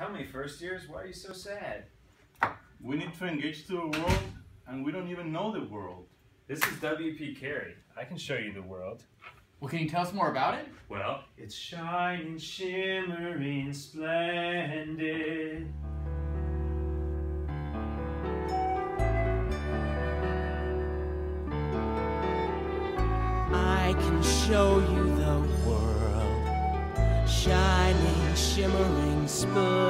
Tell me, first years, why are you so sad? We need to engage to the world, and we don't even know the world. This is W.P. Carey. I can show you the world. Well, can you tell us more about it? Well, it's shining, shimmering, splendid. I can show you the world, shining, shimmering, splendid.